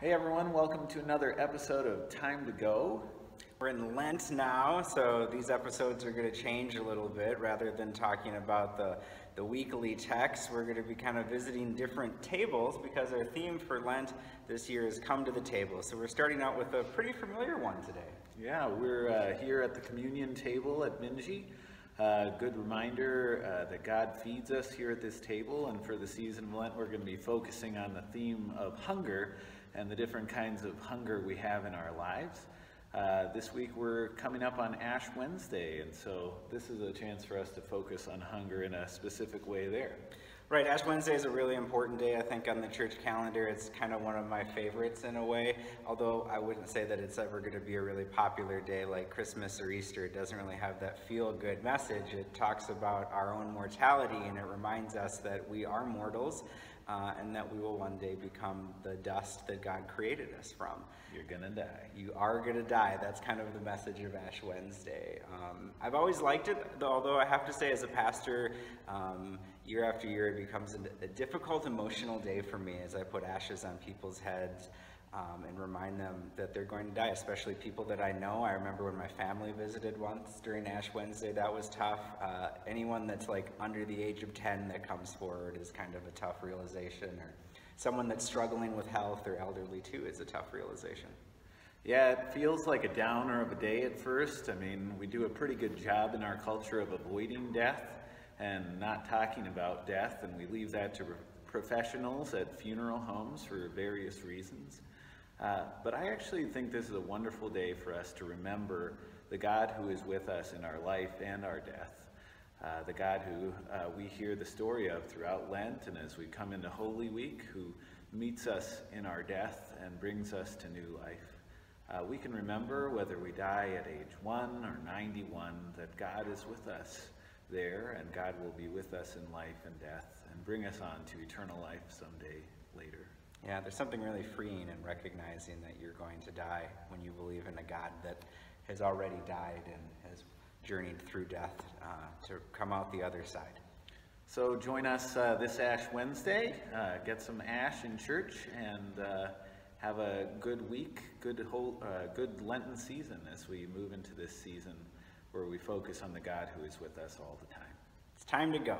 Hey everyone, welcome to another episode of Time to Go. We're in Lent now, so these episodes are going to change a little bit. Rather than talking about the, the weekly text, we're going to be kind of visiting different tables because our theme for Lent this year is Come to the Table. So we're starting out with a pretty familiar one today. Yeah, we're uh, here at the communion table at Vinje. Uh, good reminder uh, that God feeds us here at this table, and for the season of Lent, we're going to be focusing on the theme of hunger and the different kinds of hunger we have in our lives. Uh, this week we're coming up on Ash Wednesday, and so this is a chance for us to focus on hunger in a specific way there. Right, Ash Wednesday is a really important day, I think, on the church calendar. It's kind of one of my favorites in a way, although I wouldn't say that it's ever going to be a really popular day like Christmas or Easter. It doesn't really have that feel good message. It talks about our own mortality and it reminds us that we are mortals uh, and that we will one day become the dust that God created us from. You're gonna die. You are gonna die. That's kind of the message of Ash Wednesday. Um, I've always liked it, although I have to say, as a pastor, um, year after year, it becomes a, a difficult emotional day for me as I put ashes on people's heads um, and remind them that they're going to die, especially people that I know. I remember when my family visited once during Ash Wednesday, that was tough. Uh, anyone that's like under the age of 10 that comes forward is kind of a tough realization, or someone that's struggling with health or elderly too is a tough realization. Yeah, it feels like a downer of a day at first. I mean, we do a pretty good job in our culture of avoiding death and not talking about death, and we leave that to professionals at funeral homes for various reasons. Uh, but I actually think this is a wonderful day for us to remember the God who is with us in our life and our death. Uh, the God who uh, we hear the story of throughout Lent and as we come into Holy Week, who meets us in our death and brings us to new life. Uh, we can remember whether we die at age 1 or 91 that God is with us there and God will be with us in life and death and bring us on to eternal life someday later. Yeah, there's something really freeing in recognizing that you're going to die when you believe in a God that has already died and has journeyed through death uh, to come out the other side. So join us uh, this Ash Wednesday. Uh, get some ash in church and uh, have a good week, good whole, uh, good Lenten season as we move into this season where we focus on the God who is with us all the time. It's time to go.